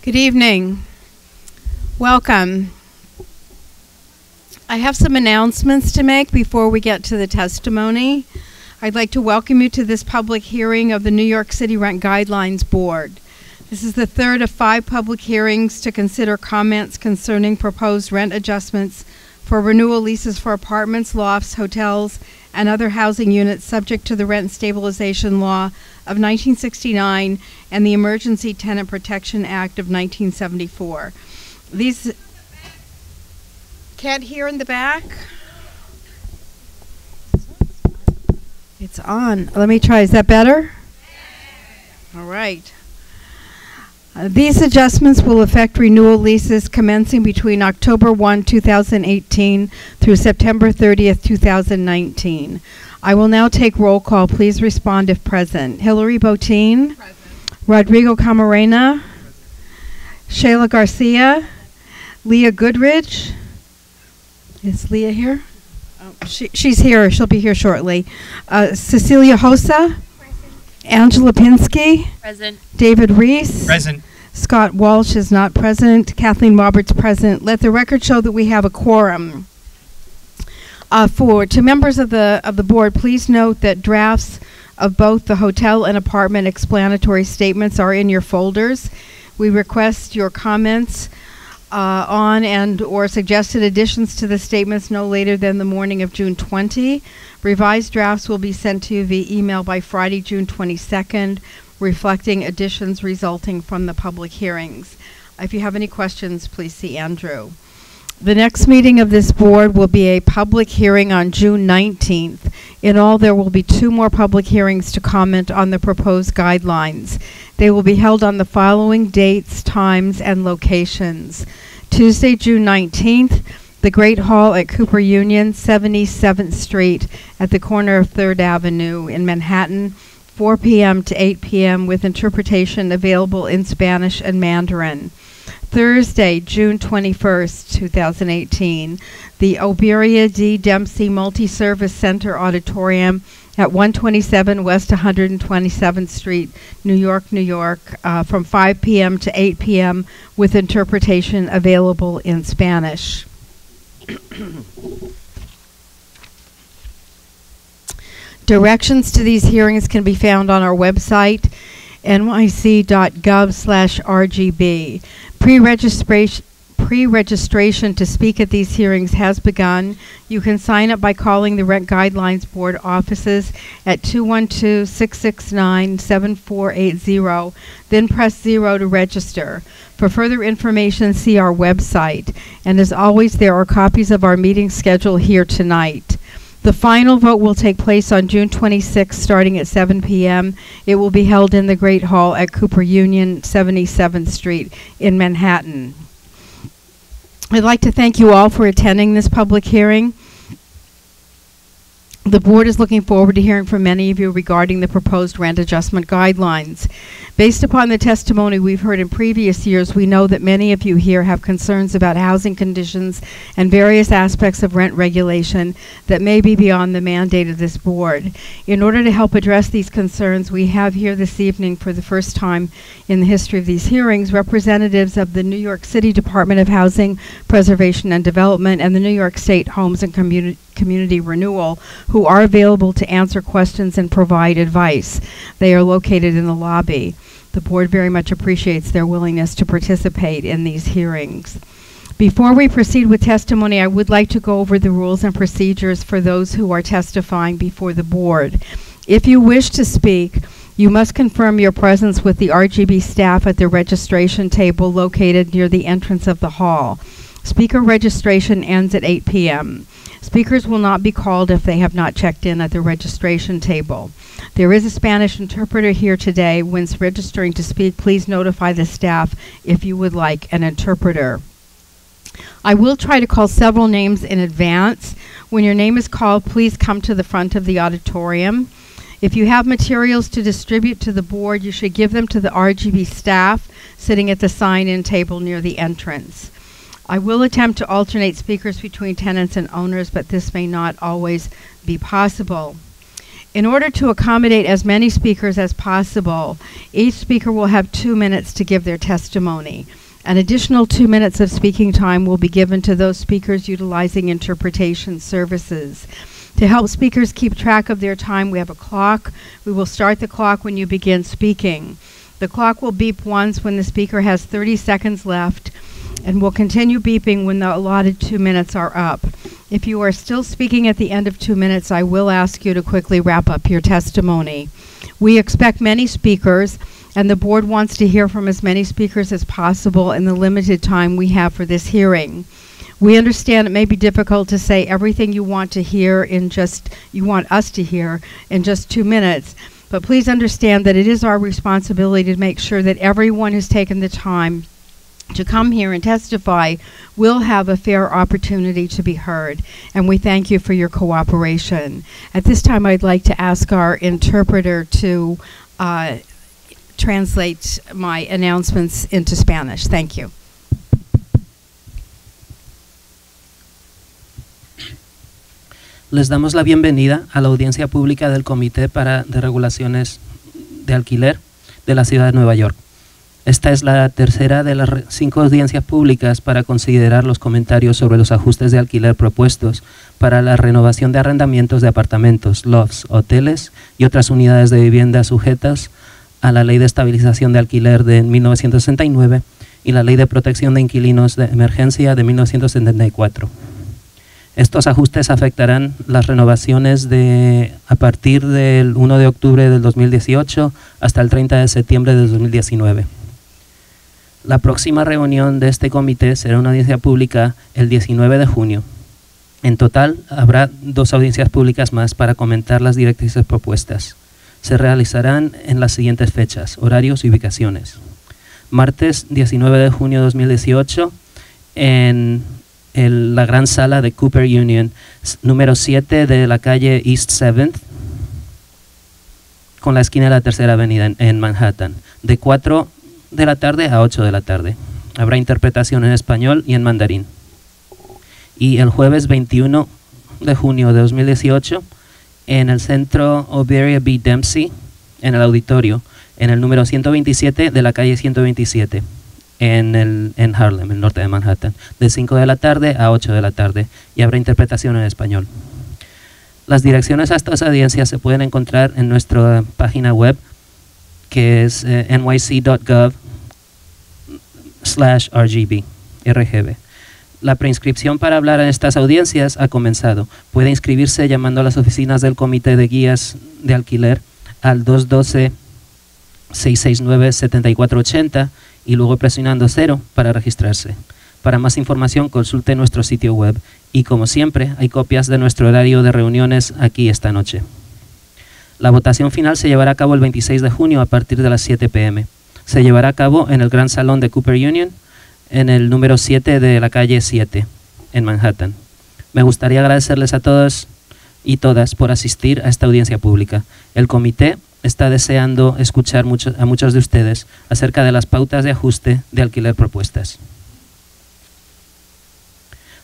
Good evening. Welcome. I have some announcements to make before we get to the testimony. I'd like to welcome you to this public hearing of the New York City Rent Guidelines Board. This is the third of five public hearings to consider comments concerning proposed rent adjustments for renewal leases for apartments, lofts, hotels, and other housing units subject to the Rent Stabilization Law of 1969 and the Emergency Tenant Protection Act of 1974. These can't hear in the back. It's on. Let me try. Is that better? All right. Uh, These adjustments will affect renewal leases commencing between October 1, 2018 through September 30, 2019. I will now take roll call. Please respond if present. Hilary Botein? Rodrigo Camarena? Sheila Garcia? Leah Goodridge? Is Leah here? Oh, she, she's here. She'll be here shortly. Uh, Cecilia Joza? Angela Pinsky? Present. David Reiss? Present. Scott Walsh is not present. Kathleen Roberts present. Let the record show that we have a quorum. Uh, for to members of the of the board, please note that drafts of both the hotel and apartment explanatory statements are in your folders. We request your comments uh, on and or suggested additions to the statements no later than the morning of June 20. Revised drafts will be sent to you via email by Friday, June 22nd, reflecting additions resulting from the public hearings. If you have any questions, please see Andrew. The next meeting of this board will be a public hearing on June 19th. In all, there will be two more public hearings to comment on the proposed guidelines. They will be held on the following dates, times, and locations. Tuesday, June 19th, the Great Hall at Cooper Union, 77th Street, at the corner of 3rd Avenue in Manhattan, 4 p.m. to 8 p.m. with interpretation available in Spanish and Mandarin. Thursday, June 21st, 2018, the Oberia D. Dempsey Multi-Service Center Auditorium at 127 West 127th Street, New York, New York, uh, from 5 p.m. to 8 p.m. with interpretation available in Spanish. Directions to these hearings can be found on our website, nyc.gov/rgb. Pre-registration pre-registration to speak at these hearings has begun. You can sign up by calling the Rent Guidelines Board offices at 212-669-7480, then press 0 to register. For further information, see our website. And as always, there are copies of our meeting schedule here tonight. The final vote will take place on June 26, starting at 7 p.m. It will be held in the Great Hall at Cooper Union, 77th Street in Manhattan. I'd like to thank you all for attending this public hearing. The board is looking forward to hearing from many of you regarding the proposed rent adjustment guidelines. Based upon the testimony we've heard in previous years, we know that many of you here have concerns about housing conditions and various aspects of rent regulation that may be beyond the mandate of this board. In order to help address these concerns, we have here this evening, for the first time in the history of these hearings, representatives of the New York City Department of Housing, Preservation and Development and the New York State Homes and Community Community Renewal, who are available to answer questions and provide advice. They are located in the lobby. The board very much appreciates their willingness to participate in these hearings. Before we proceed with testimony, I would like to go over the rules and procedures for those who are testifying before the board. If you wish to speak, you must confirm your presence with the RGB staff at the registration table located near the entrance of the hall. Speaker registration ends at 8 p.m. Speakers will not be called if they have not checked in at the registration table. There is a Spanish interpreter here today. When registering to speak, please notify the staff if you would like an interpreter. I will try to call several names in advance. When your name is called, please come to the front of the auditorium. If you have materials to distribute to the board, you should give them to the RGB staff sitting at the sign-in table near the entrance. I will attempt to alternate speakers between tenants and owners, but this may not always be possible. In order to accommodate as many speakers as possible, each speaker will have two minutes to give their testimony. An additional two minutes of speaking time will be given to those speakers utilizing interpretation services. To help speakers keep track of their time, we have a clock. We will start the clock when you begin speaking. The clock will beep once when the speaker has 30 seconds left and will continue beeping when the allotted two minutes are up. If you are still speaking at the end of two minutes, I will ask you to quickly wrap up your testimony. We expect many speakers, and the board wants to hear from as many speakers as possible in the limited time we have for this hearing. We understand it may be difficult to say everything you want to hear in just, you want us to hear in just two minutes, but please understand that it is our responsibility to make sure that everyone has taken the time to come here and testify will have a fair opportunity to be heard. And we thank you for your cooperation. At this time, I'd like to ask our interpreter to uh, translate my announcements into Spanish. Thank you. Les damos la bienvenida a la audiencia pública del Comité para, de Regulaciones de Alquiler de la Ciudad de Nueva York. Esta es la tercera de las cinco audiencias públicas para considerar los comentarios sobre los ajustes de alquiler propuestos para la renovación de arrendamientos de apartamentos, lofts, hoteles y otras unidades de vivienda sujetas a la Ley de Estabilización de Alquiler de 1969 y la Ley de Protección de Inquilinos de Emergencia de 1974. Estos ajustes afectarán las renovaciones de a partir del 1 de octubre del 2018 hasta el 30 de septiembre del 2019. La próxima reunión de este comité será una audiencia pública el 19 de junio. En total, habrá dos audiencias públicas más para comentar las directrices propuestas. Se realizarán en las siguientes fechas, horarios y ubicaciones. Martes 19 de junio de 2018 en la gran sala de Cooper Union, número 7 de la calle East 7th, con la esquina de la Tercera Avenida en, en Manhattan, de 4 de la tarde a 8 de la tarde. Habrá interpretación en español y en mandarín. Y el jueves 21 de junio de 2018, en el centro Oberia B. Dempsey, en el auditorio, en el número 127 de la calle 127, en, el, en Harlem, el norte de Manhattan, de 5 de la tarde a 8 de la tarde, y habrá interpretación en español. Las direcciones a estas audiencias se pueden encontrar en nuestra página web, que es eh, nyc.gov slash RGB, RGB. La preinscripción para hablar en estas audiencias ha comenzado. Puede inscribirse llamando a las oficinas del Comité de Guías de Alquiler al 212-669-7480 y luego presionando cero para registrarse. Para más información consulte nuestro sitio web y como siempre hay copias de nuestro horario de reuniones aquí esta noche. La votación final se llevará a cabo el 26 de junio a partir de las 7 pm. Se llevará a cabo en el Gran Salón de Cooper Union, en el número 7 de la calle 7, en Manhattan. Me gustaría agradecerles a todos y todas por asistir a esta audiencia pública. El comité está deseando escuchar a muchos de ustedes acerca de las pautas de ajuste de alquiler propuestas.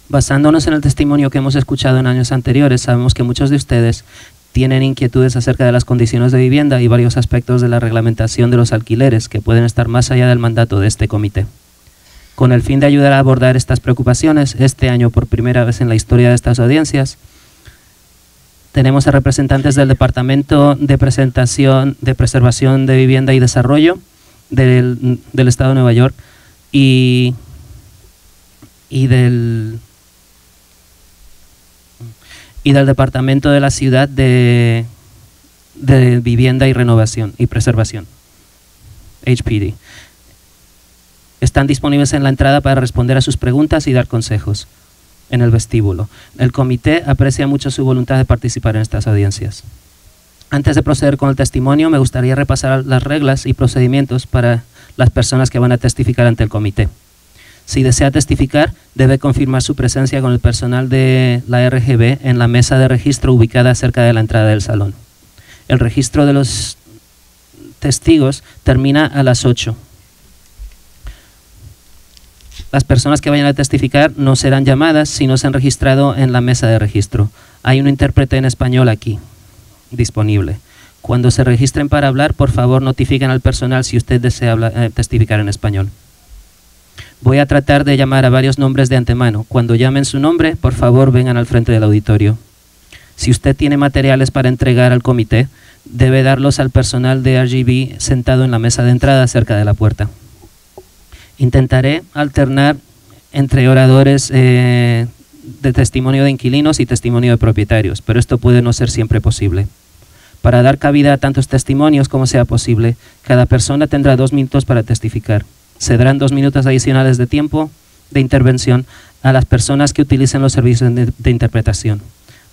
Basándonos en el testimonio que hemos escuchado en años anteriores, sabemos que muchos de ustedes tienen inquietudes acerca de las condiciones de vivienda y varios aspectos de la reglamentación de los alquileres que pueden estar más allá del mandato de este comité. Con el fin de ayudar a abordar estas preocupaciones, este año por primera vez en la historia de estas audiencias, tenemos a representantes del Departamento de Presentación de Preservación de Vivienda y Desarrollo del, Estado de Nueva York y, y del y del Departamento de la Ciudad de, de Vivienda y Renovación y Preservación, HPD. Están disponibles en la entrada para responder a sus preguntas y dar consejos en el vestíbulo. El comité aprecia mucho su voluntad de participar en estas audiencias. Antes de proceder con el testimonio, me gustaría repasar las reglas y procedimientos para las personas que van a testificar ante el comité. Si desea testificar, debe confirmar su presencia con el personal de la RGB en la mesa de registro ubicada cerca de la entrada del salón. El registro de los testigos termina a las 8. Las personas que vayan a testificar no serán llamadas si no se han registrado en la mesa de registro. Hay un intérprete en español aquí disponible. Cuando se registren para hablar, por favor notifiquen al personal si usted desea eh, testificar en español. Voy a tratar de llamar a varios nombres de antemano. Cuando llamen su nombre, por favor vengan al frente del auditorio. Si usted tiene materiales para entregar al comité, debe darlos al personal de RGB sentado en la mesa de entrada cerca de la puerta. Intentaré alternar entre oradores eh, de testimonio de inquilinos y testimonio de propietarios, pero esto puede no ser siempre posible. Para dar cabida a tantos testimonios como sea posible, cada persona tendrá dos minutos para testificar. Se darán dos minutos adicionales de tiempo de intervención a las personas que utilicen los servicios de, de interpretación.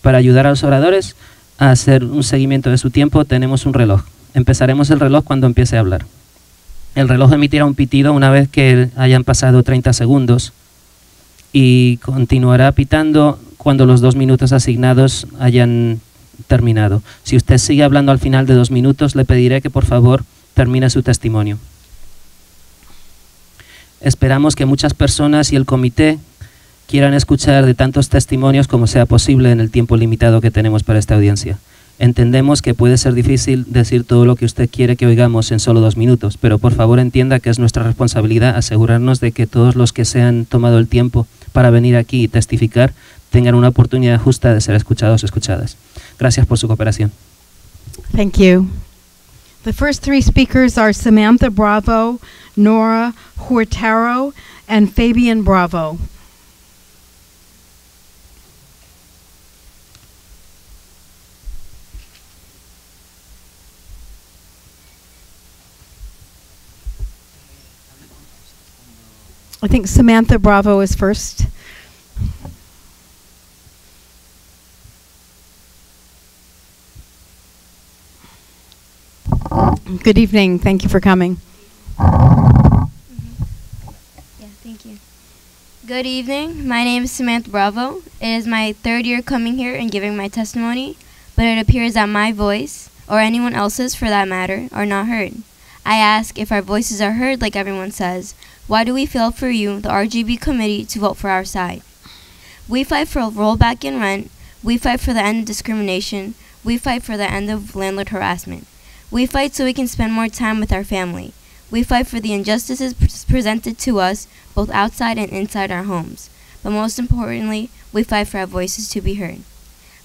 Para ayudar a los oradores a hacer un seguimiento de su tiempo, tenemos un reloj. Empezaremos el reloj cuando empiece a hablar. El reloj emitirá un pitido una vez que hayan pasado 30 segundos y continuará pitando cuando los dos minutos asignados hayan terminado. Si usted sigue hablando al final de dos minutos, le pediré que por favor termine su testimonio. Esperamos que muchas personas y el comité quieran escuchar de tantos testimonios como sea posible en el tiempo limitado que tenemos para esta audiencia. Entendemos que puede ser difícil decir todo lo que usted quiere que oigamos en solo dos minutos, pero por favor entienda que es nuestra responsabilidad asegurarnos de que todos los que se han tomado el tiempo para venir aquí y testificar tengan una oportunidad justa de ser escuchados o escuchadas. Gracias por su cooperación. Thank you. The first three speakers are Samantha Bravo, Nora Huertaro, and Fabian Bravo. I think Samantha Bravo is first. Good evening. Thank you for coming. Mm-hmm. Yeah, thank you. Good evening. My name is Samantha Bravo. It is my third year coming here and giving my testimony, but it appears that my voice, or anyone else's for that matter, are not heard. I ask if our voices are heard like everyone says, why do we fail for you, the RGB committee, to vote for our side? We fight for a rollback in rent. We fight for the end of discrimination. We fight for the end of landlord harassment. We fight so we can spend more time with our family. We fight for the injustices pres- presented to us, both outside and inside our homes. But most importantly, we fight for our voices to be heard.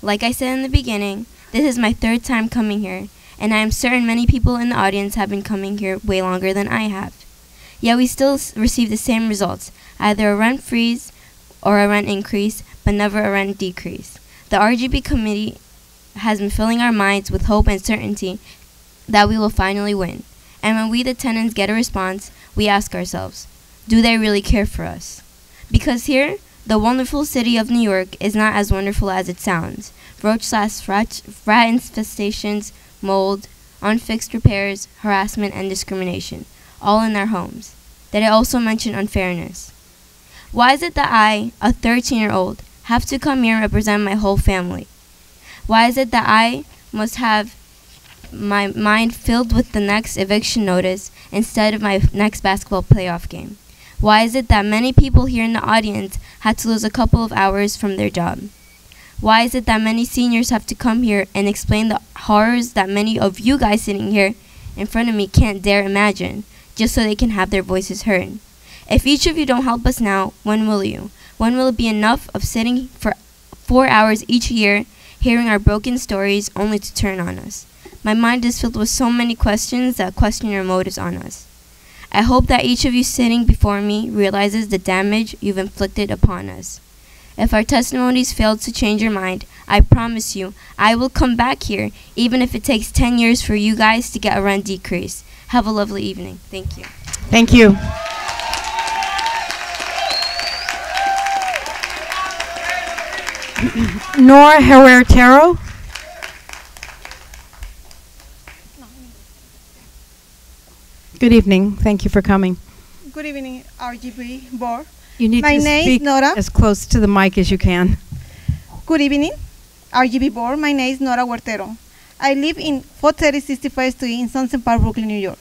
Like I said in the beginning, this is my third time coming here, and I am certain many people in the audience have been coming here way longer than I have. Yet we still receive the same results either a rent freeze or a rent increase, but never a rent decrease. The RGB committee has been filling our minds with hope and certainty that we will finally win. And when we, the tenants, get a response, we ask ourselves, do they really care for us? Because here, the wonderful city of New York is not as wonderful as it sounds. Roach slash rat, rat infestations, mold, unfixed repairs, harassment, and discrimination, all in their homes. Did I also mention unfairness? Why is it that I, a 13 year old, have to come here and represent my whole family? Why is it that I must have my mind filled with the next eviction notice instead of my next basketball playoff game? Why is it that many people here in the audience had to lose a couple of hours from their job? Why is it that many seniors have to come here and explain the horrors that many of you guys sitting here in front of me can't dare imagine, just so they can have their voices heard? If each of you don't help us now, when will you? When will it be enough of sitting for four hours each year, hearing our broken stories only to turn on us? My mind is filled with so many questions that question your motives on us. I hope that each of you sitting before me realizes the damage you've inflicted upon us. If our testimonies failed to change your mind, I promise you, I will come back here, even if it takes 10 years for you guys to get a rent decrease. Have a lovely evening. Thank you. Thank you. Nora Herrero. Good evening. Thank you for coming. Good evening, RGB board. You need My to name speak Nora. as close to the mic as you can. Good evening, RGB board. My name is Nora Huertero. I live in 430 Street in Sunset Park, Brooklyn, New York.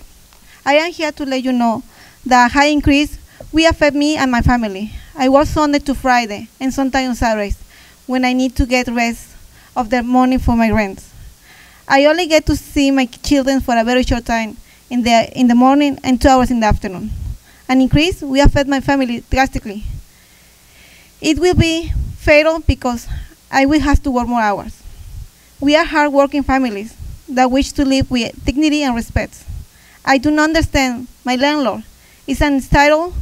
I am here to let you know that high increase will affect me and my family. I work Sunday to Friday and sometimes on Saturdays when I need to get rest of the money for my rent. I only get to see my children for a very short time in the, in the morning and two hours in the afternoon. An increase will affect my family drastically. It will be fatal because I will have to work more hours. We are hardworking families that wish to live with dignity and respect. I do not understand my landlord is entitled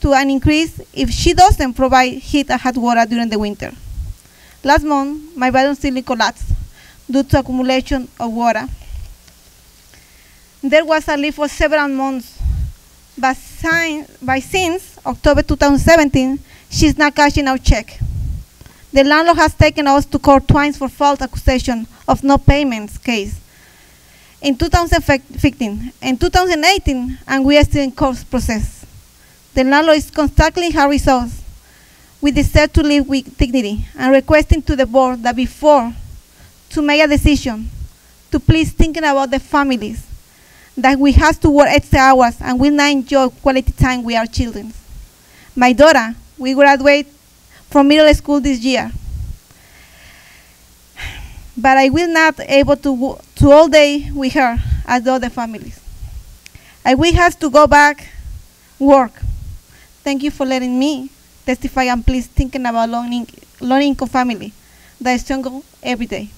to an increase if she doesn't provide heat and hot water during the winter. Last month, my bathroom ceiling collapsed due to accumulation of water. There was a leave for several months, but, since October 2017, she's not cashing our check. The landlord has taken us to court twice for false accusation of no payments case in 2015 and 2018, and we are still in court process. The landlord is constantly harassing us. We deserve to live with dignity and requesting to the board that before to make a decision, to please thinking about the families that we have to work extra hours and will not enjoy quality time with our children. My daughter will graduate from middle school this year, but I will not able to to all day with her as the other families. I will have to go back work. Thank you for letting me testify and please thinking about low, in- low income family that struggle every day.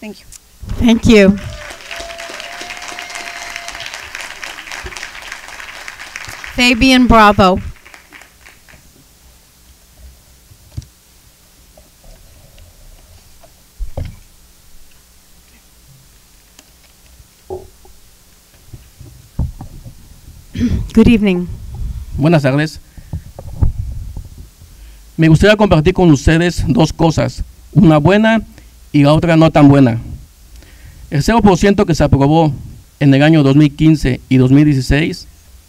Thank you. Thank you. Fabian Bravo. Good evening. Buenas tardes. Me gustaría compartir con ustedes dos cosas, una buena y la otra no tan buena. El 0% que se aprobó en el año 2015 y 2016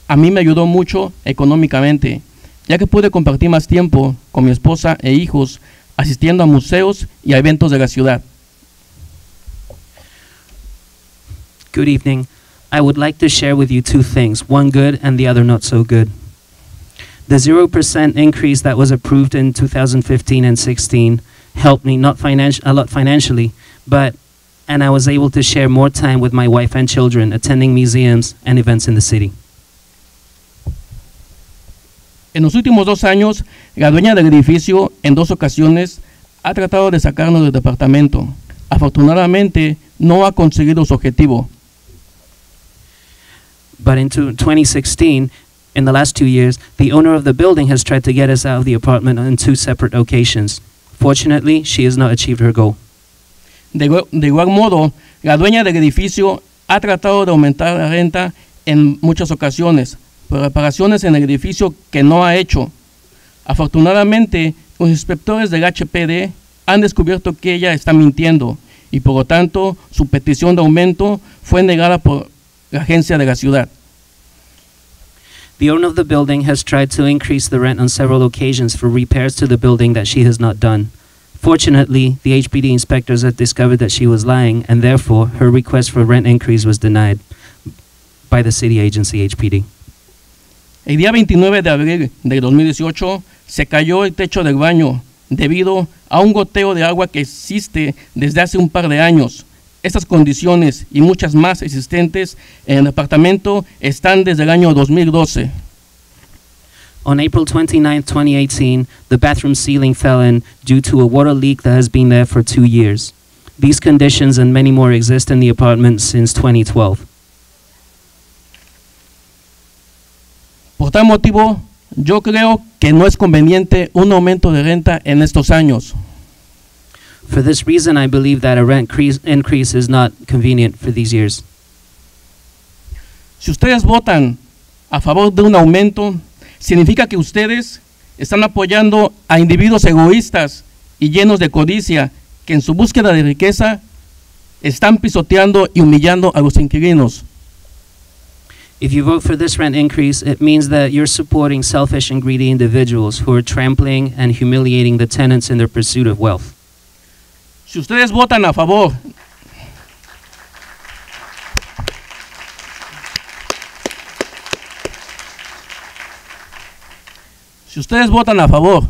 a mí me ayudó mucho económicamente, ya que pude compartir más tiempo con mi esposa e hijos asistiendo a museos y a eventos de la ciudad. Good evening. I would like to share with you two things, one good and the other not so good. The 0% increase that was approved in 2015 and 16 helped me not a lot financially, but and I was able to share more time with my wife and children attending museums and events in the city. En los últimos dos años, la dueña del edificio en dos ocasiones ha tratado de sacarnos del departamento. Afortunadamente, no ha conseguido su objetivo. But in two- 2016, in the last two years, the owner of the building has tried to get us out of the apartment on two separate occasions. Fortunately, she has not achieved her goal. De, igual- de igual modo, la dueña del edificio ha tratado de aumentar la renta en muchas ocasiones, reparaciones en el edificio que no ha hecho. Afortunadamente, los inspectores del HPD han descubierto que ella está mintiendo y por lo tanto su petición de aumento fue negada por la agencia de la ciudad. The owner of the building has tried to increase the rent on several occasions for repairs to the building that she has not done. Fortunately, the HPD inspectors had discovered that she was lying, and therefore her request for rent increase was denied by the city agency HPD. El día 29 de abril de 2018 se cayó el techo del baño debido a un goteo de agua que existe desde hace un par de años. Estas condiciones y muchas más existentes en el departamento están desde el año 2012. On April 29, 2018, the bathroom ceiling fell in due to a water leak that has been there for two years. These conditions and many more exist in the apartment since 2012. Por tal motivo, yo creo que no es conveniente un aumento de renta en estos años. For this reason, I believe that a rent crease, increase is not convenient for these years. Si ustedes votan a favor de un aumento, significa que ustedes están apoyando a individuos egoístas y llenos de codicia que en su búsqueda de riqueza están pisoteando y humillando a los inquilinos. If you vote for this rent increase, it means that you're supporting selfish and greedy individuals who are trampling and humiliating the tenants in their pursuit of wealth. Si ustedes votan a favor Si ustedes votan a favor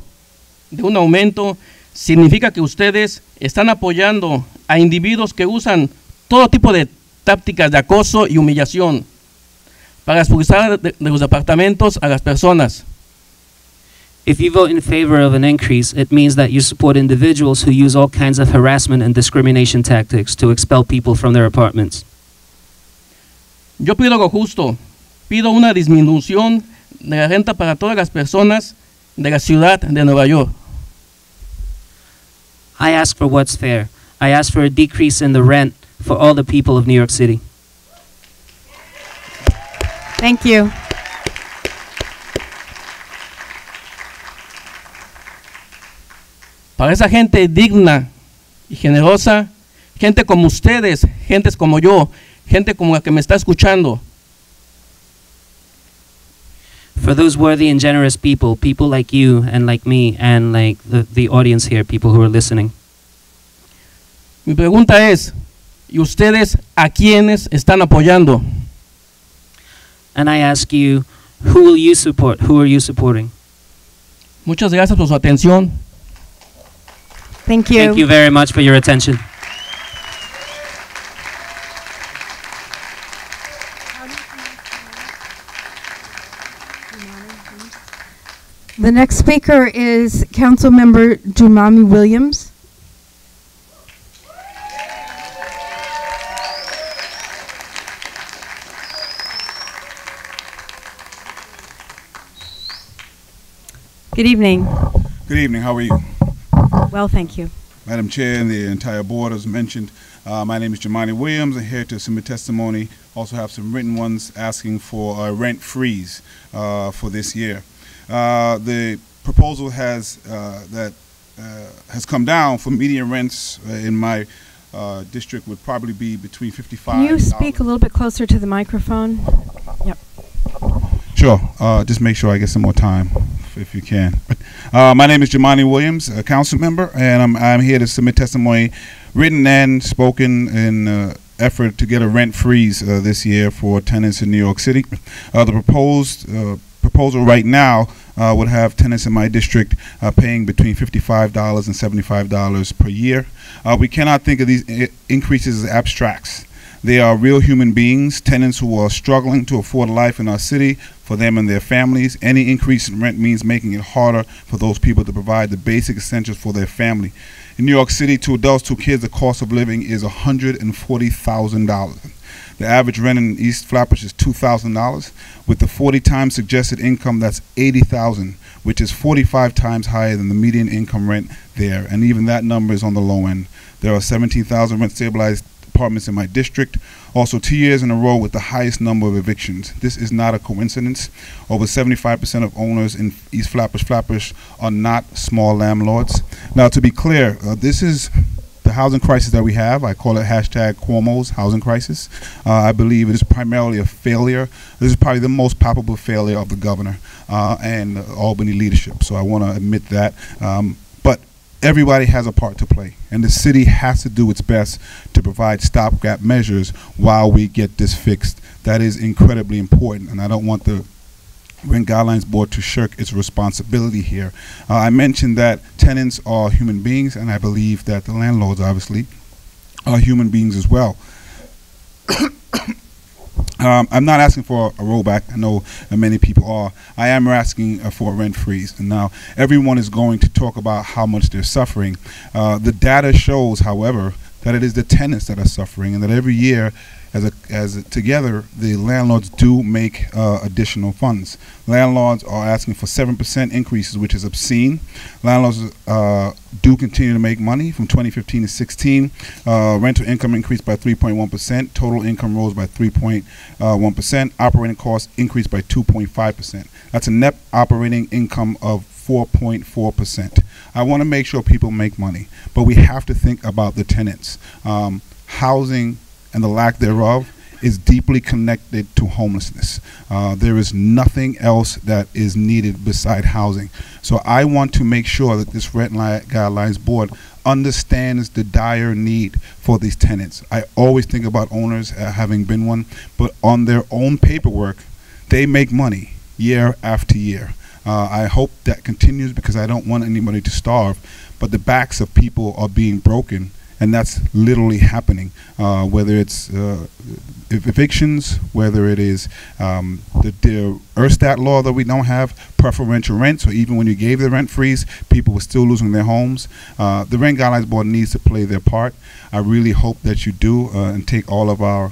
de un aumento, significa que ustedes están apoyando a individuos que usan todo tipo de tácticas de acoso y humillación para expulsar de, de los departamentos a las personas. If you vote in favor of an increase, it means that you support individuals who use all kinds of harassment and discrimination tactics to expel people from their apartments. Yo pido lo justo, pido una disminución de la renta para todas las personas de la ciudad de Nueva York. I ask for what's fair. I ask for a decrease in the rent for all the people of New York City. Thank you. Para esa gente digna y generosa, gente como ustedes, gentes como yo, gente como la que me está escuchando, For those worthy and generous people, people like you and like me and like the, the audience here, people who are listening. mi pregunta es, ¿y ustedes a quiénes están apoyando? And I ask you, who will you support? Who are you supporting? Muchas gracias por su atención. Thank you. Thank you very much for your attention. The next speaker is Councilmember Jumaane Williams. Good evening. Good evening. How are you? Well, thank you. Madam Chair and the entire board, as mentioned, uh, my name is Jumaane Williams. I'm here to submit testimony. Also have some written ones asking for a rent freeze uh, for this year. Uh, the proposal has uh, that uh, has come down for median rents uh, in my uh, district would probably be between 55. Can you speak a little bit closer to the microphone? Sure. Uh, just make sure I get some more time, if, you can. Uh, my name is Jumaane Williams, a council member, and I'm, I'm here to submit testimony, written and spoken, in uh, effort to get a rent freeze uh, this year for tenants in New York City. Uh, the proposed uh, proposal right now uh, would have tenants in my district paying between $55 and $75 per year. We cannot think of these increases as abstracts. They are real human beings, tenants who are struggling to afford life in our city for them and their families. Any increase in rent means making it harder for those people to provide the basic essentials for their family. In New York City, two adults, two kids, the cost of living is $140,000. The average rent in East Flatbush is $2,000. With the 40 times suggested income, that's 80000 which is 45 times higher than the median income rent there. And even that number is on the low end. There are 17,000 rent stabilized apartments in my district. Also, two years in a row with the highest number of evictions. This is not a coincidence. Over 75% of owners in East Flappers Flatbush are not small landlords. Now, to be clear, uh, this is the housing crisis that we have. I call it hashtag Cuomo's housing crisis. Uh, I believe it is primarily a failure. This is probably the most palpable failure of the governor uh, and Albany leadership. So I want to admit that. Um, everybody has a part to play, and the city has to do its best to provide stopgap measures while we get this fixed. That is incredibly important, and I don't want the Rent Guidelines Board to shirk its responsibility here. Uh, I mentioned that tenants are human beings, and I believe that the landlords obviously are human beings as well. um, I'm not asking for a rollback. I know many people are. I am asking uh, for a rent freeze. And now everyone is going to talk about how much they're suffering. Uh, the data shows, however, that it is the tenants that are suffering, and that every year, as a, as a, together, the landlords do make uh, additional funds. Landlords are asking for seven percent increases, which is obscene. Landlords uh, do continue to make money from 2015 to 16. Uh, rental income increased by 3.1 percent. Total income rose by 3.1 percent. Operating costs increased by 2.5 percent. That's a net operating income of 4.4 percent. I want to make sure people make money, but we have to think about the tenants. Um, housing and the lack thereof is deeply connected to homelessness. Uh, there is nothing else that is needed beside housing. So I want to make sure that this Rent Li- Guidelines Board understands the dire need for these tenants. I always think about owners, uh, having been one, but on their own paperwork, they make money year after year. Uh, I hope that continues because I don't want anybody to starve, but the backs of people are being broken and that's literally happening. Uh, whether it's uh, ev- evictions, whether it is um, the, the Urstadt law that we don't have, preferential rent, so even when you gave the rent freeze, people were still losing their homes. Uh, the Rent Guidelines Board needs to play their part. I really hope that you do uh, and take all of our,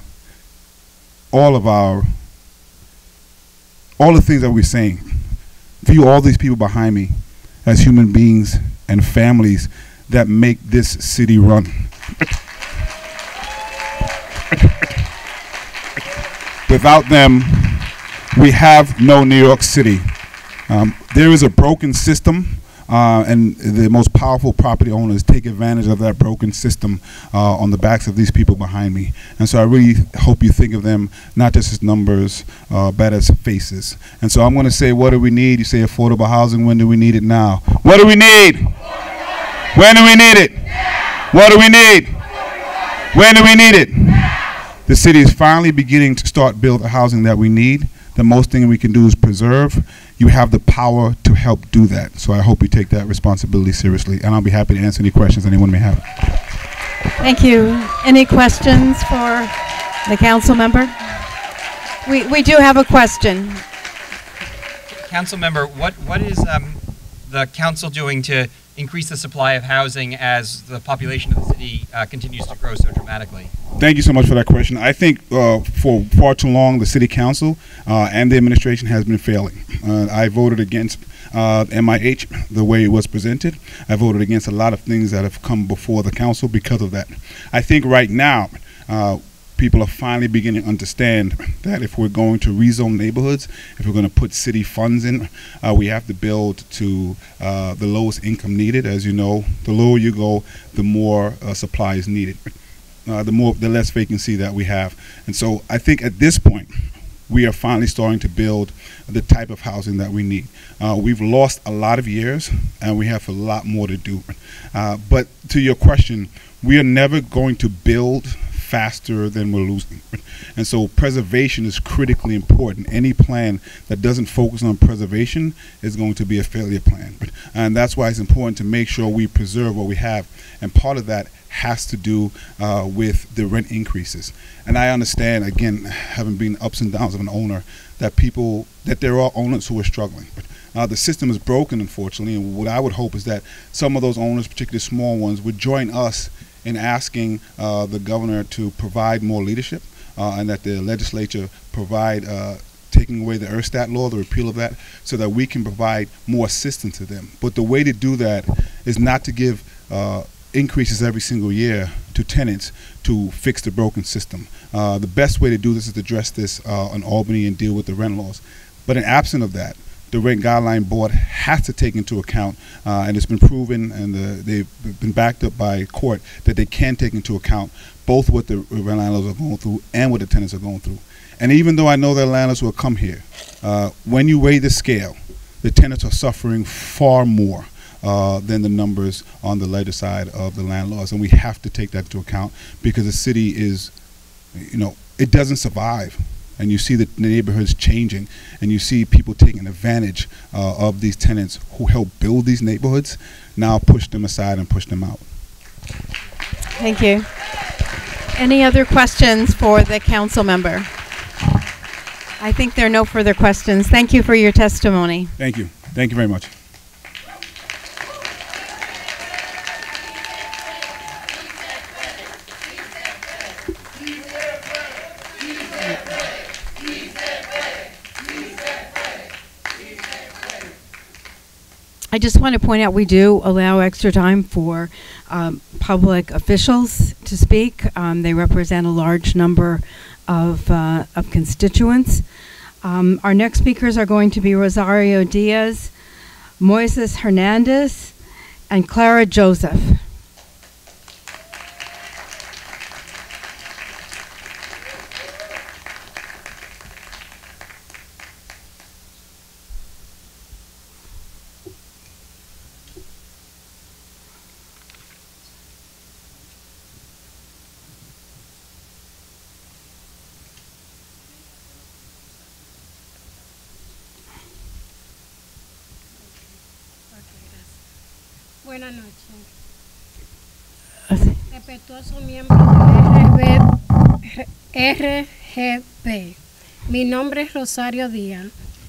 all of our, all the things that we're saying. View all these people behind me as human beings and families that make this city run. Without them, we have no New York City. Um, there is a broken system, uh, and the most powerful property owners take advantage of that broken system uh, on the backs of these people behind me. And so I really hope you think of them not just as numbers, uh, but as faces. And so I'm going to say, what do we need? You say affordable housing. When do we need it now? What do we need? When do we need it? What do we need? When do we need it? The city is finally beginning to start build the housing that we need. The most thing we can do is preserve. You have the power to help do that. So I hope you take that responsibility seriously. And I'll be happy to answer any questions anyone may have. Thank you. Any questions for the council member? We, we do have a question. Council member, what, what is um, the council doing to increase the supply of housing as the population of the city uh, continues to grow so dramatically? Thank you so much for that question. I think uh, for far too long, the city council uh, and the administration has been failing. Uh, I voted against uh, MIH the way it was presented. I voted against a lot of things that have come before the council because of that. I think right now, uh, people are finally beginning to understand that if we're going to rezone neighborhoods, if we're going to put city funds in, uh, we have to build to uh, the lowest income needed. As you know, the lower you go, the more uh, supply is needed. Uh, the more, the less vacancy that we have. And so I think at this point, we are finally starting to build the type of housing that we need. Uh, we've lost a lot of years, and we have a lot more to do. Uh, but to your question, we are never going to build faster than we're losing. And so preservation is critically important. Any plan that doesn't focus on preservation is going to be a failure plan. And that's why it's important to make sure we preserve what we have. And part of that has to do uh, with the rent increases. And I understand, again, having been ups and downs of an owner, that people, that there are owners who are struggling. Uh, the system is broken, unfortunately, and what I would hope is that some of those owners, particularly small ones, would join us in asking uh, the governor to provide more leadership uh, and that the legislature provide uh, taking away the Urstadt law, the repeal of that, so that we can provide more assistance to them. But the way to do that is not to give uh, increases every single year to tenants to fix the broken system. Uh, the best way to do this is to address this uh, in Albany and deal with the rent laws. But in absent of that, the rent guideline board has to take into account, uh, and it's been proven and the, they've been backed up by court that they can take into account both what the rent landlords are going through and what the tenants are going through. And even though I know that landlords will come here, uh, when you weigh the scale, the tenants are suffering far more. Uh, than the numbers on the ledger side of the landlords, and we have to take that into account because the city is, you know, it doesn't survive and you see the neighborhoods changing and you see people taking advantage uh, of these tenants who helped build these neighborhoods now push them aside and push them out Thank you. Any other questions for the council member? I think there are no further questions. Thank you for your testimony. thank you thank you very much I just want to point out we do allow extra time for um, public officials to speak. Um, they represent a large number of, uh, of constituents. Um, our next speakers are going to be Rosario Diaz, Moises Hernandez, and Clara Joseph. RGB. Mi nombre es Rosario Díaz.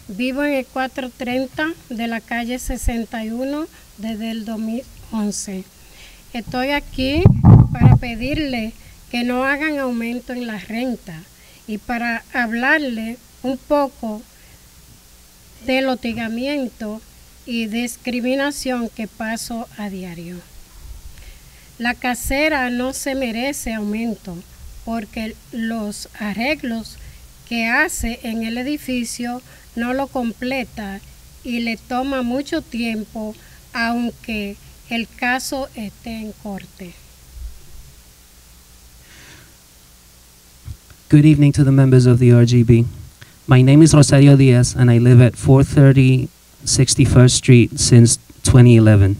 Vivo en el 430 de la calle 61 desde el 2011. Estoy aquí para pedirle que no hagan aumento en la renta y para hablarle un poco del hostigamiento y discriminación que paso a diario. La casera no se merece aumento porque los arreglos que hace en el edificio no lo completa y le toma mucho tiempo aunque el caso esté en corte. Good evening to the members of the RGB. My name is Rosario Diaz, and I live at 430 61st Street since 2011.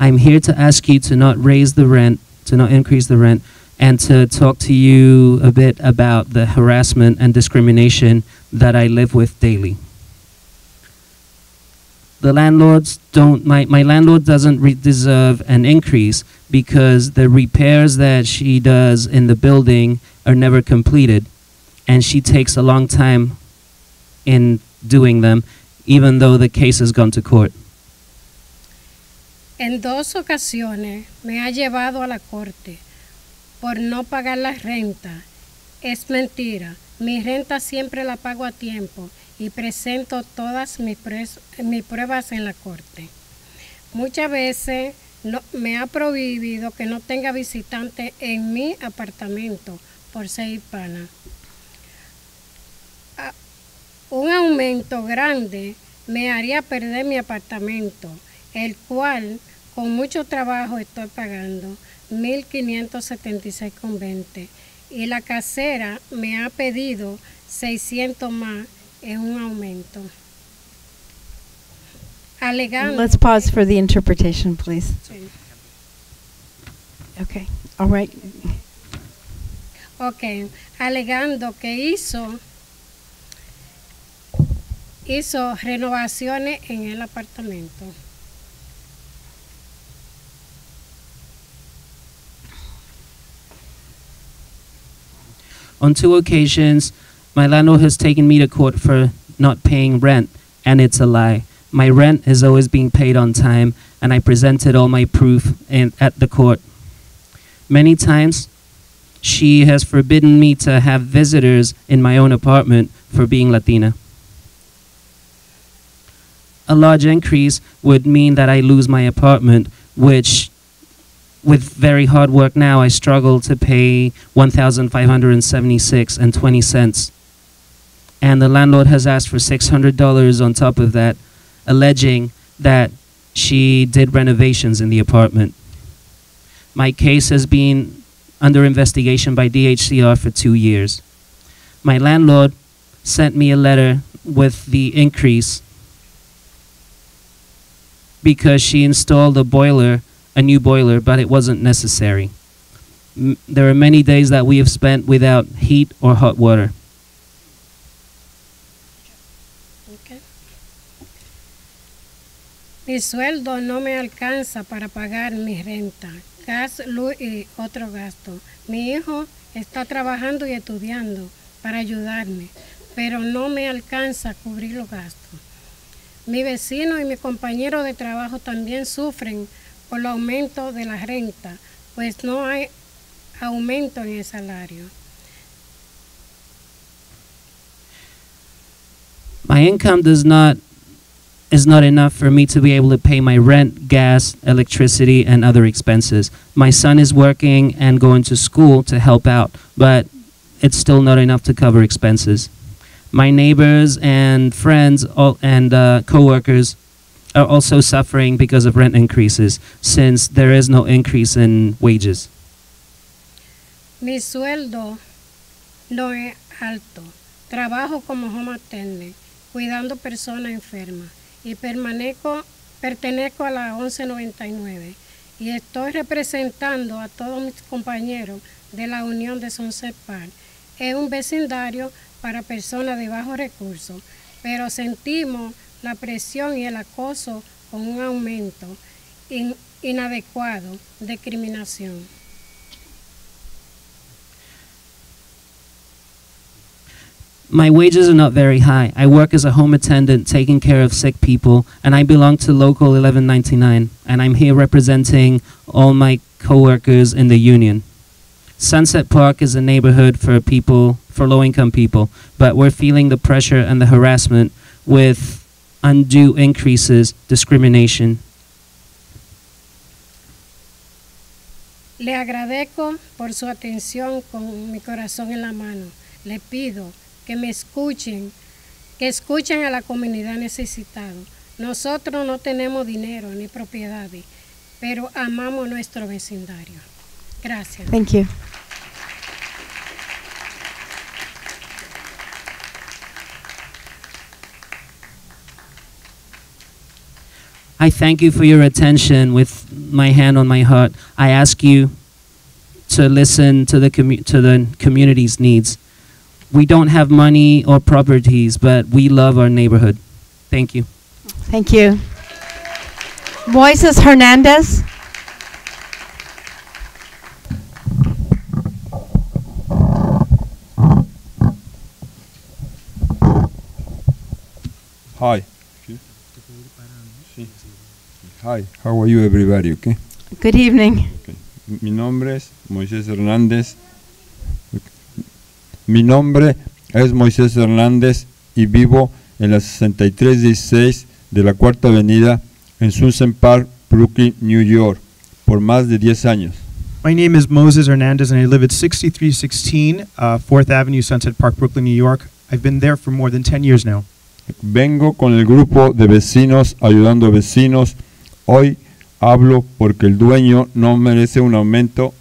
I'm here to ask you to not raise the rent, to not increase the rent, and to talk to you a bit about the harassment and discrimination that I live with daily. The landlords don't, my, my landlord doesn't deserve an increase because the repairs that she does in the building are never completed, and she takes a long time in doing them, even though the case has gone to court. En dos ocasiones me ha llevado a la corte por no pagar la renta. Es mentira. Mi renta siempre la pago a tiempo y presento todas mis, pruebas en la corte. Muchas veces me ha prohibido que no tenga visitante en mi apartamento por ser hispana. Ah, Un aumento grande me haría perder mi apartamento, el cual con mucho trabajo estoy pagando 1.576,20 y la casera me ha pedido 600 más en un aumento. Alegando, Let's pause for the interpretation, please. Sí. Okay, all right. Ok, alegando que hizo hizo renovaciones en el apartamento. On two occasions, my landlord has taken me to court for not paying rent, and it's a lie. My rent is always being paid on time, and I presented all my proof in, at the court. Many times, she has forbidden me to have visitors in my own apartment for being Latina. A large increase would mean that I lose my apartment, which with very hard work now, I struggle to pay 1,576 and 20 cents. And the landlord has asked for $600 on top of that, alleging that she did renovations in the apartment. My case has been under investigation by DHCR for two years. My landlord sent me a letter with the increase because she installed a boiler a new boiler, but it wasn't necessary. M- there are many days that we have spent without heat or hot water. Mi sueldo no me alcanza para pagar mi renta, gas, luz y otro gasto. Mi hijo está trabajando y estudiando para ayudarme, pero no me alcanza a cubrir los gastos. Mi vecino y mi compañero de trabajo también sufren por el aumento de pues no hay aumento en el salario. My income does not is not enough for me to be able to pay my rent, gas, electricity, and other expenses. My son is working and going to school to help out, but it's still not enough to cover expenses. My neighbors and friends all, and uh, coworkers are also suffering because of rent increases, since there is no increase in wages. Mi sueldo no es alto. Trabajo como home attendant, cuidando personas enfermas y permanezco, pertenezco a la 1199 y estoy representando a todos mis compañeros de la Unión de Sunset Park. Es un vecindario para personas de bajos recursos, pero sentimos la presión y el acoso con un aumento in, inadecuado de discriminación. My wages are not very high. I work as a home attendant taking care of sick people, and I belong to Local 1199, and I'm here representing all my coworkers in the union. Sunset Park is a neighborhood for people, for low income people, but we're feeling the pressure and the harassment with undue increases, discrimination. Le agradezco por su atención con mi corazón en la mano. Le pido que me escuchen, que escuchen a la comunidad necesitada. Nosotros no tenemos dinero ni propiedades, pero amamos nuestro vecindario. Gracias. Thank you. I thank you for your attention with my hand on my heart. I ask you to listen to the commu- to the community's needs. We don't have money or properties, but we love our neighborhood. Thank you. Thank you. Moises Hernandez. Hi. Hi, how are you everybody, okay? Good evening. Mi nombre es Moisés Hernández. Mi nombre es Moisés Hernández y vivo en la 6316 de la Cuarta Avenida en Sunset Park, Brooklyn, New York, por más de 10 años. My name is Moses Hernandez, and I live at 6316 uh, 4th Avenue, Sunset Park, Brooklyn, New York. I've been there for more than 10 years now. Vengo con el grupo de vecinos ayudando a vecinos. Hoy hablo porque el dueño no merece un aumento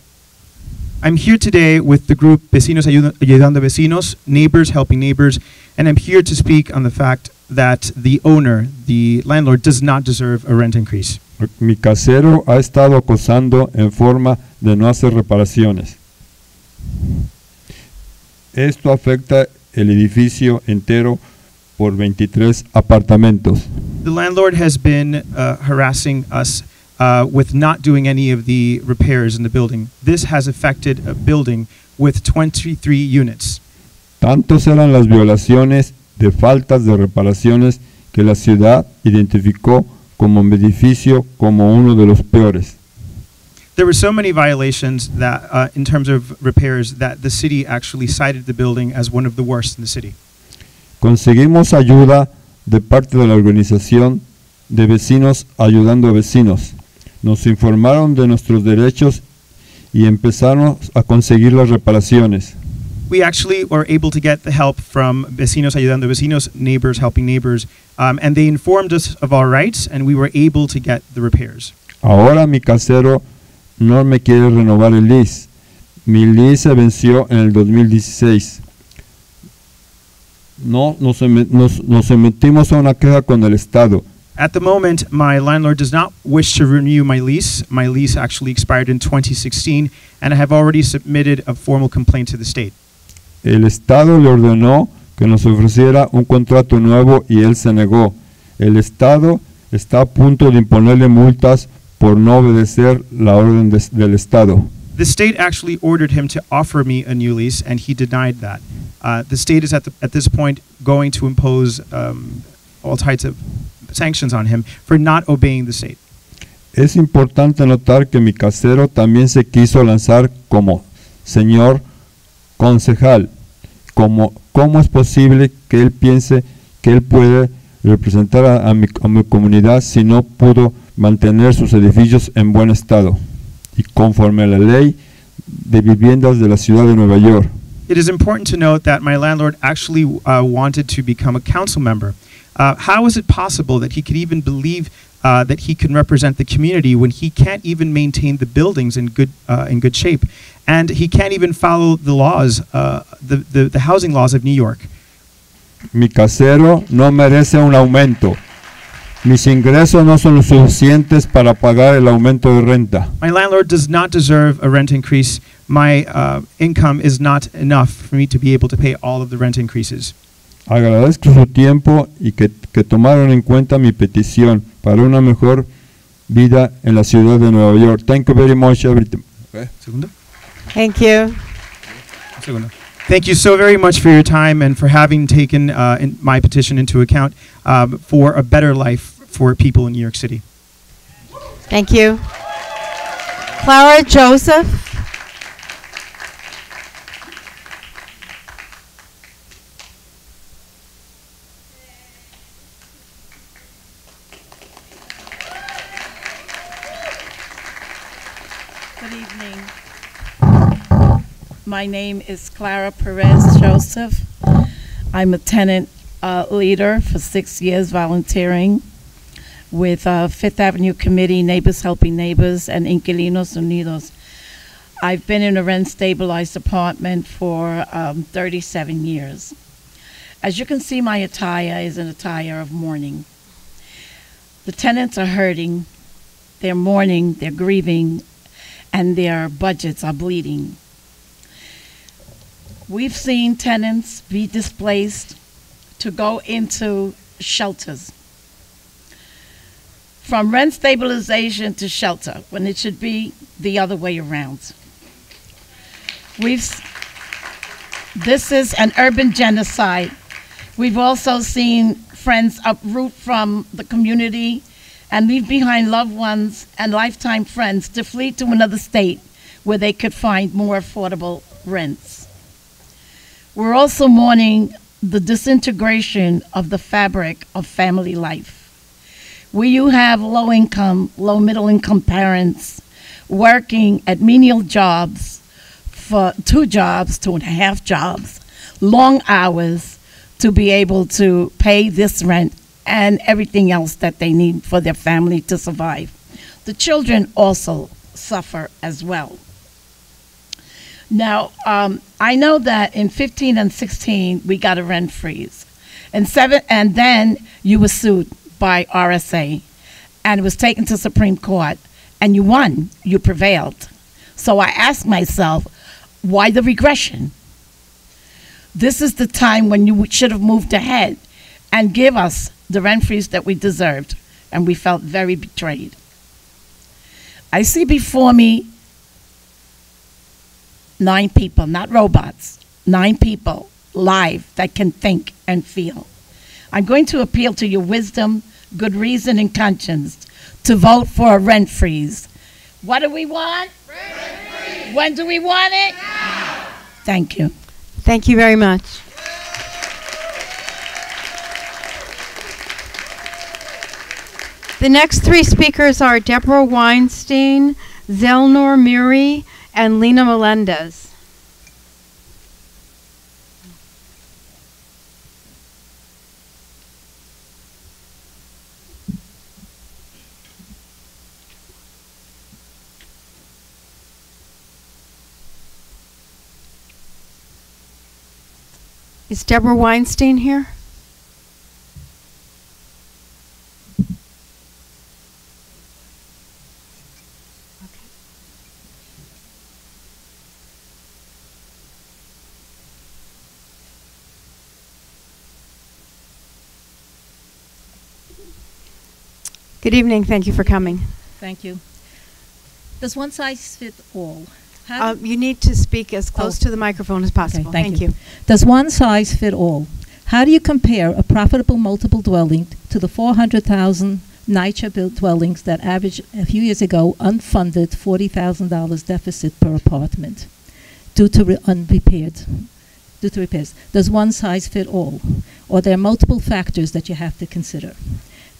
I'm here today with the group Vecinos Ayuda- Ayudando Vecinos, Neighbors Helping Neighbors, and I'm here to speak on the fact that the owner, the landlord, does not deserve a rent increase. Mi casero ha estado acosando en forma de no hacer reparaciones. Esto afecta el edificio entero por 23 apartamentos. The landlord has been uh, harassing us uh, with not doing any of the repairs in the building. This has affected a building with 23 units. Tantos eran las violaciones de faltas de reparaciones que la ciudad identificó como un edificio como uno de los peores. There were so many violations that, uh, in terms of repairs, that the city actually cited the building as one of the worst in the city. Conseguimos ayuda de parte de la organización de vecinos ayudando a vecinos. Nos informaron de nuestros derechos y empezaron a conseguir las reparaciones. We actually were able to get the help from Vecinos Ayudando Vecinos, Neighbors Helping Neighbors, um, and they informed us of our rights, and we were able to get the repairs. Ahora mi casero no me quiere renovar el lease. Mi lease se venció en el 2016. No, nos, nos- nos sometimos a una queja con el Estado. At the moment, my landlord does not wish to renew my lease. My lease actually expired in 2016, and I have already submitted a formal complaint to the state. El Estado le ordenó que nos ofreciera un contrato nuevo y él se negó. El Estado está a punto de imponerle multas por no obedecer la orden des- del Estado. The state actually ordered him to offer me a new lease, and he denied that. Uh, the state is at, the, at this point going to impose um, all types of sanctions on him for not obeying the state. Es importante notar que mi casero también se quiso lanzar como señor concejal. Como, ¿Cómo es posible que él piense que él puede representar a, a mi, a mi comunidad si no pudo mantener sus edificios en buen estado y conforme a la ley de viviendas de la ciudad de Nueva York? It is important to note that my landlord actually uh, wanted to become a council member. Uh, how is it possible that he could even believe uh, that he can represent the community when he can't even maintain the buildings in good uh, in good shape, and he can't even follow the laws, uh, the, the the housing laws of New York? Mi casero no merece un aumento. Mis ingresos no son los suficientes para pagar el aumento de renta. My landlord does not deserve a rent increase. My uh, income is not enough for me to be able to pay all of the rent increases. Agradezco su tiempo y que, que tomaron en cuenta mi petición para una mejor vida en la ciudad de Nueva York. Thank you very much, everything. Segundo. Thank you. Segundo. Thank you so very much for your time and for having taken uh, my petition into account um, for a better life for people in New York City. Thank you. Clara Joseph. Good evening. My name is Clara Perez Joseph. I'm a tenant uh, leader for six years volunteering with uh, Fifth Avenue Committee, Neighbors Helping Neighbors, and Inquilinos Unidos. I've been in a rent stabilized apartment for um, 37 years. As you can see, my attire is an attire of mourning. The tenants are hurting, they're mourning, they're grieving, and their budgets are bleeding. We've seen tenants be displaced to go into shelters. From rent stabilization to shelter, when it should be the other way around. We've, this is an urban genocide. We've also seen friends uproot from the community and leave behind loved ones and lifetime friends to flee to another state where they could find more affordable rents. We're also mourning the disintegration of the fabric of family life. Where you have low income, low middle income parents working at menial jobs for two jobs, two and a half jobs, long hours to be able to pay this rent and everything else that they need for their family to survive. The children also suffer as well. Now, um, I know that in 15 and 16 we got a rent freeze, and seven, and then you were sued by RSA, and it was taken to Supreme Court, and you won. You prevailed. So I asked myself, why the regression? This is the time when you should have moved ahead and give us the rent freeze that we deserved, and we felt very betrayed. I see before me nine people, not robots, nine people live that can think and feel. I'm going to appeal to your wisdom, good reason, and conscience to vote for a rent freeze. What do we want? When do we want it? Now. Thank you. Thank you very much. The next three speakers are Deborah Weinstein, Zellnor Myrie, and Lena Melendez. Is Deborah Weinstein here? Good evening. Thank you for coming. Thank you. Does one size fit all? How Um, you need to speak as close Oh. to the microphone as possible. thank you. Does one size fit all? How do you compare a profitable multiple dwelling to the 400,000 NYCHA built dwellings that averaged a few years ago unfunded $40,000 deficit per apartment due to re- unrepaired due to repairs? Does one size fit all? Or there are multiple factors that you have to consider?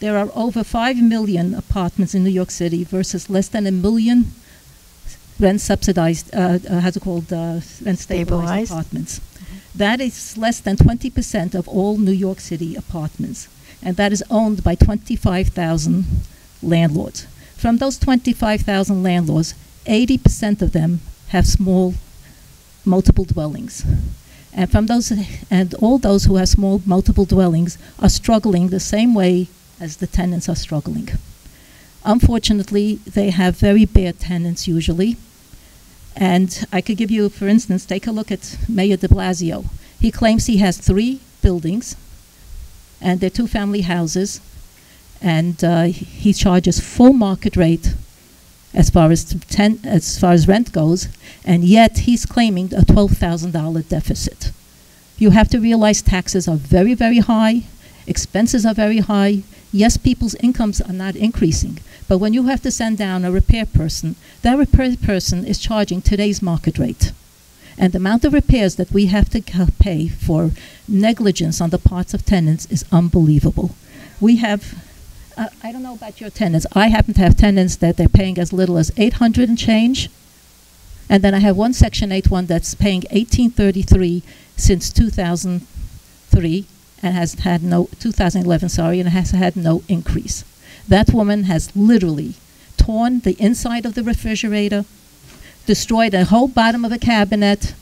There are over 5 million apartments in New York City versus less than a million rent subsidized, uh, uh, how's it called, uh, rent stabilized Stabilized. apartments. That is less than 20% of all New York City apartments, and that is owned by 25,000 landlords. From those 25,000 landlords, 80% of them have small multiple dwellings. And from those and all those who have small multiple dwellings are struggling the same way as the tenants are struggling. Unfortunately, they have very bad tenants usually. And I could give you, for instance, take a look at Mayor de Blasio. He claims he has three buildings, and they're two family houses, and uh, he charges full market rate as far as ten, as far as rent goes, and yet he's claiming a twelve thousand dollar deficit. You have to realize taxes are very, very high, expenses are very high. Yes, people's incomes are not increasing, but when you have to send down a repair person, that repair person is charging today's market rate. And the amount of repairs that we have to pay for negligence on the parts of tenants is unbelievable. We have, uh, I don't know about your tenants, I happen to have tenants that they're paying as little as 800 and change. And then I have one Section 8 one that's paying 1833 since 2003 and has had no, 2011, sorry, and has had no increase. That woman has literally torn the inside of the refrigerator, destroyed the whole bottom of a cabinet.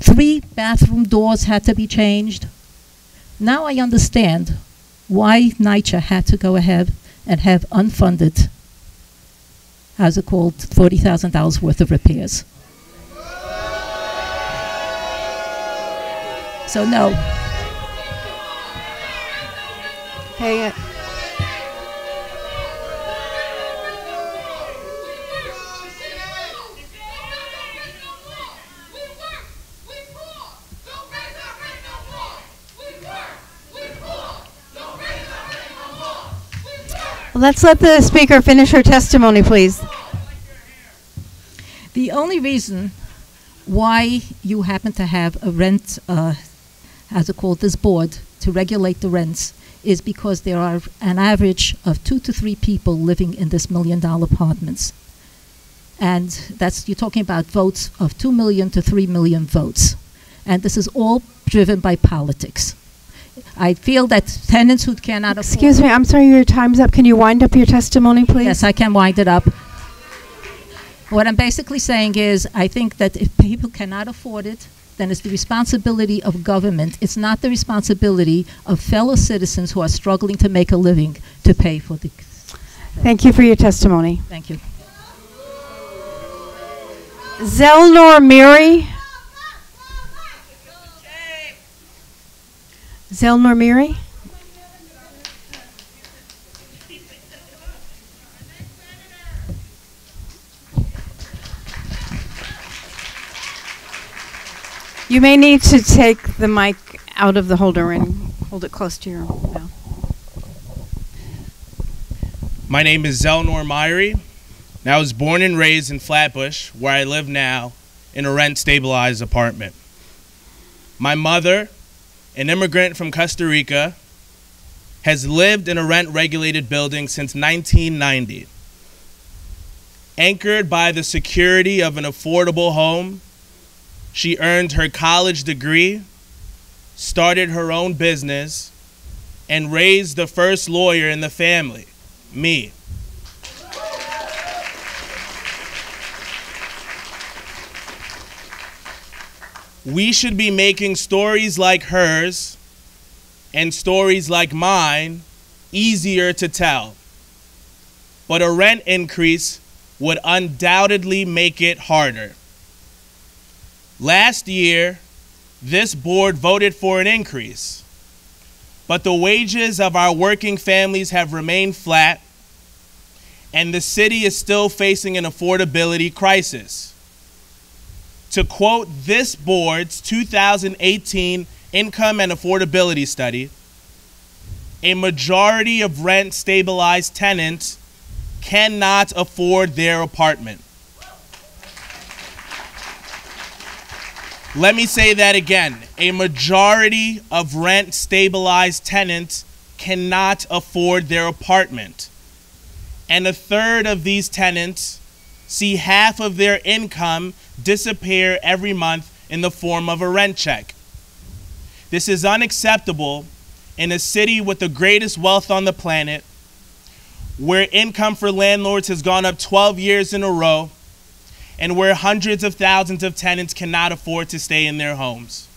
Three bathroom doors had to be changed. Now I understand why NYCHA had to go ahead and have unfunded, how's it called, $40,000 worth of repairs. So no, Hey, let's let the speaker finish her testimony, please. The only reason why you happen to have a rent, uh, as it called, this board to regulate the rents is because there are an average of two to three people living in this million dollar apartments. And that's, you're talking about votes of two million to three million votes. And this is all driven by politics. I feel that tenants who cannot afford. Excuse me, I'm sorry, your time's up. Can you wind up your testimony, please? Yes, I can wind it up. What I'm basically saying is, I think that if people cannot afford it, then it's the responsibility of government. It's not the responsibility of fellow citizens who are struggling to make a living to pay for the. Thank you for your testimony. Thank you. Zellnor Myrie. Zellnor Myrie? You may need to take the mic out of the holder and hold it close to your mouth. My name is Zellnor Myrie, and I was born and raised in Flatbush, where I live now in a rent stabilized apartment. My mother, an immigrant from Costa Rica, has lived in a rent regulated building since 1990. Anchored by the security of an affordable home, she earned her college degree, started her own business, and raised the first lawyer in the family, me. We should be making stories like hers and stories like mine easier to tell. But a rent increase would undoubtedly make it harder. Last year, this board voted for an increase, but the wages of our working families have remained flat, and the city is still facing an affordability crisis. To quote this board's 2018 Income and Affordability Study, a majority of rent stabilized tenants cannot afford their apartment. Let me say that again. A majority of rent stabilized tenants cannot afford their apartment. And a third of these tenants see half of their income disappear every month in the form of a rent check. This is unacceptable in a city with the greatest wealth on the planet, where income for landlords has gone up 12 years in a row, and where hundreds of thousands of tenants cannot afford to stay in their homes.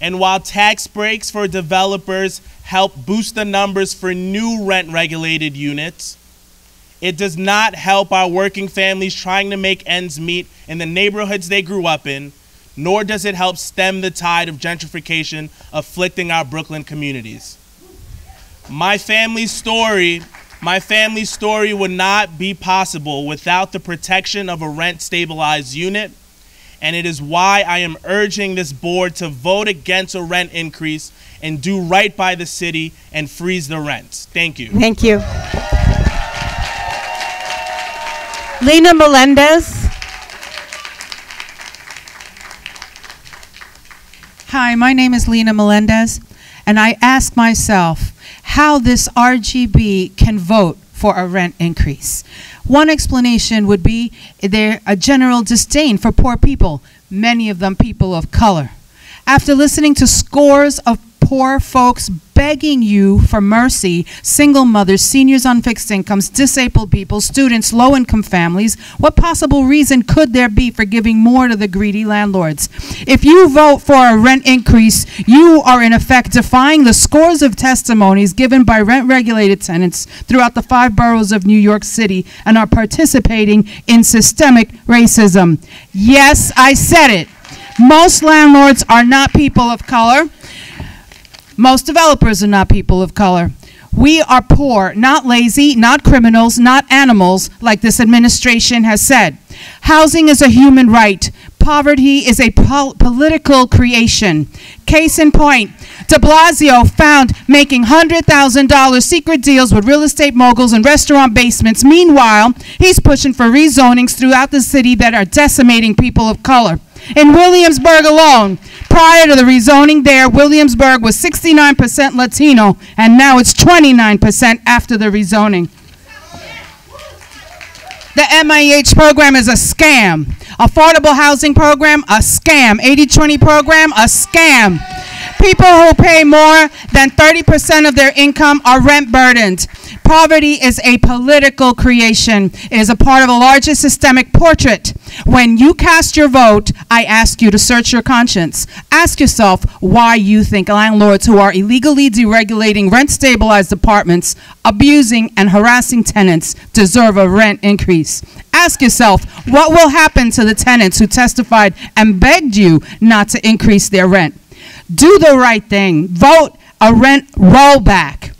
And while tax breaks for developers help boost the numbers for new rent regulated units, it does not help our working families trying to make ends meet in the neighborhoods they grew up in, nor does it help stem the tide of gentrification afflicting our Brooklyn communities. My family's story My family's story would not be possible without the protection of a rent stabilized unit, and it is why I am urging this board to vote against a rent increase and do right by the city and freeze the rent. Thank you. Thank you. Lena Melendez. Hi, my name is Lena Melendez, and I ask myself how this RGB can vote for a rent increase. One explanation would be there a general disdain for poor people, many of them people of color. After listening to scores of poor folks begging you for mercy, single mothers, seniors on fixed incomes, disabled people, students, low income families, what possible reason could there be for giving more to the greedy landlords? If you vote for a rent increase, you are in effect defying the scores of testimonies given by rent regulated tenants throughout the five boroughs of New York City and are participating in systemic racism. Yes, I said it. Most landlords are not people of color. Most developers are not people of color. We are poor, not lazy, not criminals, not animals, like this administration has said. Housing is a human right. Poverty is a pol- political creation. Case in point, de Blasio found making $100,000 secret deals with real estate moguls and restaurant basements. Meanwhile, he's pushing for rezonings throughout the city that are decimating people of color. In Williamsburg alone, prior to the rezoning there, Williamsburg was 69% Latino, and now it's 29% after the rezoning. The MIH program is a scam. Affordable housing program, a scam. 80-20 program, a scam. People who pay more than 30% of their income are rent burdened. Poverty is a political creation. It is a part of a larger systemic portrait. When you cast your vote, I ask you to search your conscience. Ask yourself why you think landlords who are illegally deregulating rent stabilized apartments, abusing and harassing tenants deserve a rent increase. Ask yourself what will happen to the tenants who testified and begged you not to increase their rent. Do the right thing. Vote a rent rollback.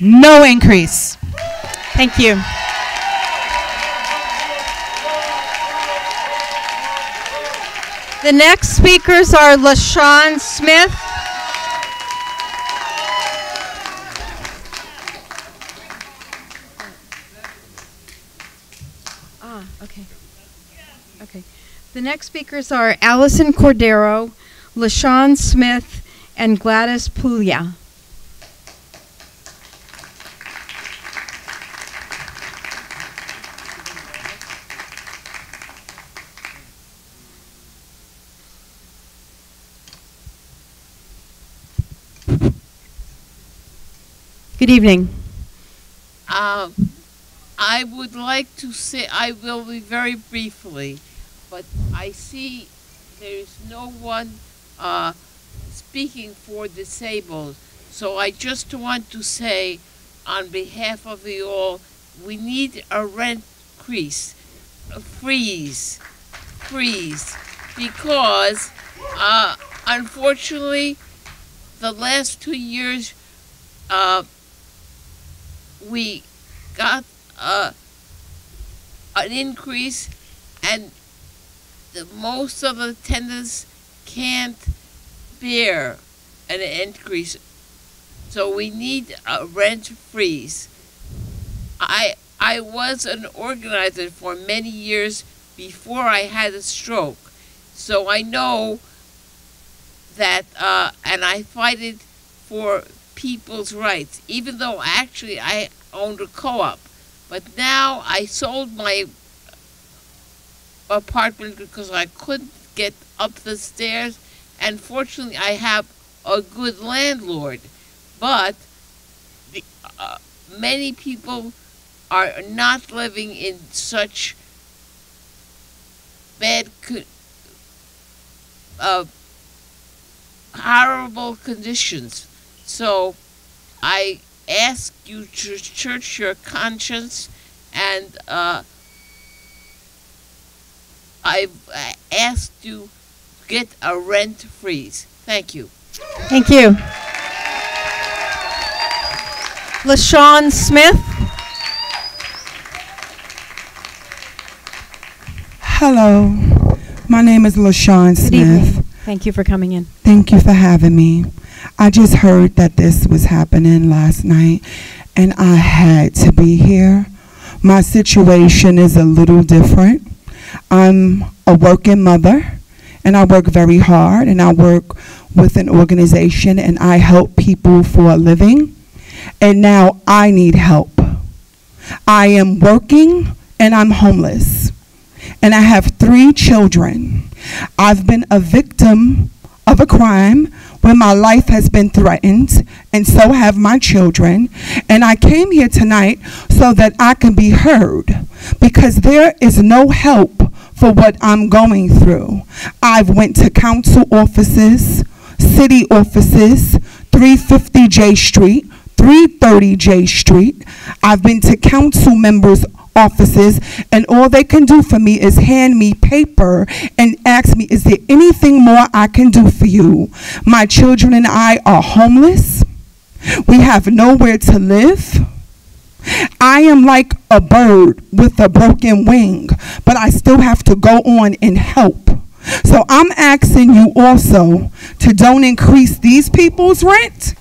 No increase. Thank you. The next speakers are LaShawn Smith. Ah, okay. Okay. The next speakers are Allison Cordero, LaShawn Smith, and Gladys Puglia. Good evening. Uh, I would like to say, I will be very briefly, but I see there's no one uh, speaking for disabled. So I just want to say, on behalf of you all, we need a rent increase, a freeze, freeze, because uh, unfortunately, the last two years, uh, we got uh, an increase, and the, most of the tenants can't bear an increase. So we need a rent freeze. I I was an organizer for many years before I had a stroke, so I know that, uh, and I fight it for people's rights, even though actually I owned a co-op. But now I sold my apartment because I couldn't get up the stairs, and fortunately I have a good landlord. But the, uh, many people are not living in such bad, uh, horrible conditions. So I ask you to search your conscience and uh, I've asked you to get a rent freeze. Thank you. Thank you. LaShawn Smith. Hello. My name is LaShawn Smith. Evening. Thank you for coming in. Thank you for having me. I just heard that this was happening last night, and I had to be here. My situation is a little different. I'm a working mother, and I work very hard, and I work with an organization, and I help people for a living. And now I need help. I am working, and I'm homeless and I have three children. I've been a victim of a crime where my life has been threatened, and so have my children. And I came here tonight so that I can be heard because there is no help for what I'm going through. I've went to council offices, city offices, 350 Jay Street, 330 Jay Street. I've been to council members' offices, and all they can do for me is hand me paper and ask me, Is there anything more I can do for you? My children and I are homeless. We have nowhere to live. I am like a bird with a broken wing, but I still have to go on and help. So I'm asking you also to don't increase these people's rent,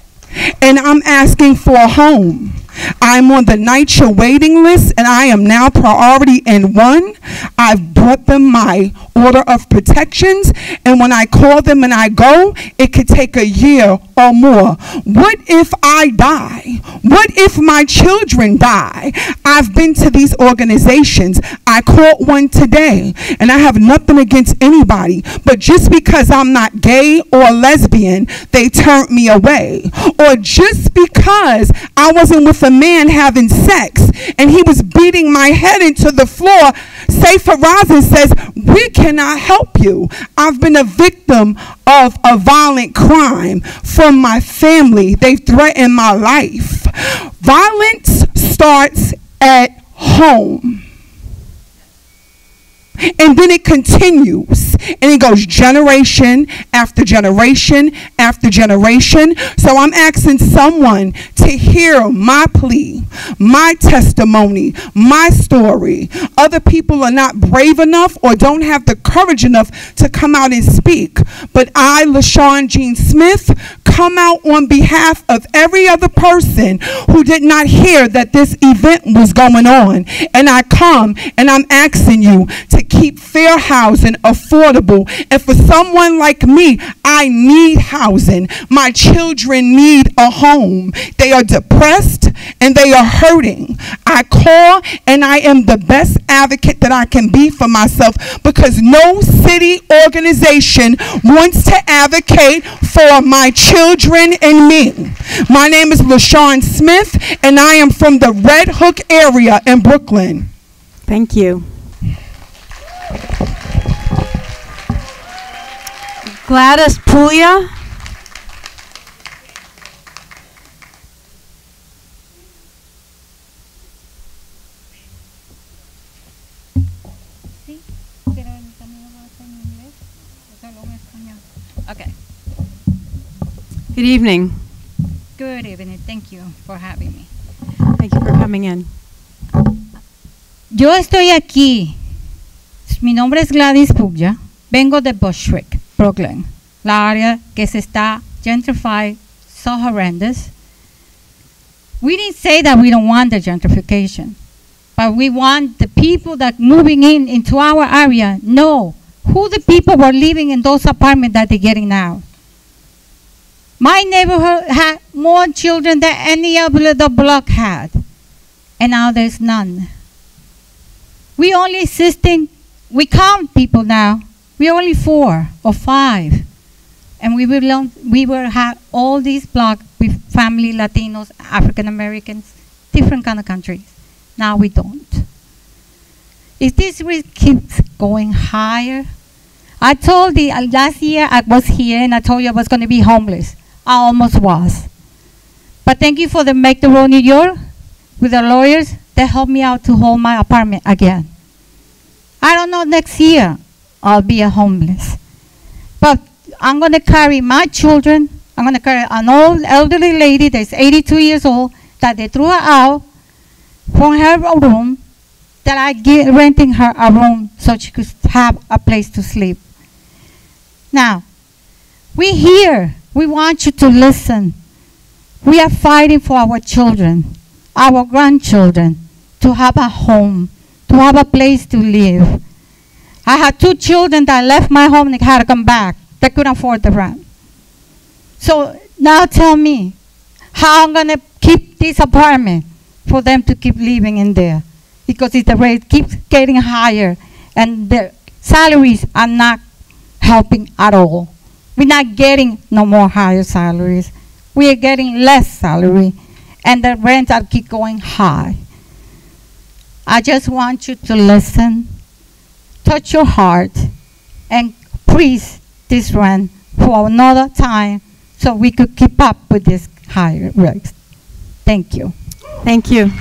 and I'm asking for a home. I'm on the NYCHA waiting list and I am now priority in one. I've brought them my order of protections and when I call them and I go, it could take a year or more. What if I die? What if my children die? I've been to these organizations. I caught one today and I have nothing against anybody, but just because I'm not gay or lesbian, they turned me away. Or just because I wasn't with a man having sex and he was beating my head into the floor, Safe Horizon says, We cannot help you. I've been a victim of a violent crime from my family. They threatened my life. Violence starts at home. And then it continues and it goes generation after generation after generation. So I'm asking someone to hear my plea, my testimony, my story. Other people are not brave enough or don't have the courage enough to come out and speak. But I, LaShawn Jean Smith, come out on behalf of every other person who did not hear that this event was going on. And I come and I'm asking you to keep fair housing affordable. And for someone like me, I need housing. My children need a home. They are depressed and they are hurting. I call and I am the best advocate that I can be for myself because no city organization wants to advocate for my children and me. My name is LaShawn Smith and I am from the Red Hook area in Brooklyn. Thank you. Gladys Puglia. Okay. Good evening. Good evening. Thank you for having me. Thank you for coming in. Yo estoy aquí. Mi nombre es Gladys Puglia. Vengo de Bushwick, Brooklyn. La área que se está gentrified so horrendous. We didn't say that we don't want the gentrification, but we want the people that moving in into our area know who the people were living in those apartments that they're getting now. My neighborhood had more children than any other the block had, and now there's none. We only assisting, we count people now. We only four or five, and we belong. We all these blocks with family Latinos, African Americans, different kind of countries. Now we don't. If this rate keeps going higher, I told the uh, last year I was here and I told you I was going to be homeless. I almost was. But thank you for the Make the Road New York with the lawyers. They helped me out to hold my apartment again. I don't know next year I'll be a homeless. But I'm going to carry my children. I'm going to carry an old elderly lady that's 82 years old that they threw her out from her room that I get renting her a room so she could have a place to sleep. Now, we here, we want you to listen. We are fighting for our children, our grandchildren, to have a home, to have a place to live. I had two children that left my home and had to come back. They couldn't afford the rent. So now tell me, how I'm gonna keep this apartment for them to keep living in there? Because if the rate keeps getting higher and the salaries are not helping at all. We're not getting no more higher salaries. We are getting less salary and the rents are keep going high. I just want you to listen, touch your heart, and please this rent for another time so we could keep up with this higher rates. Thank you. Thank you.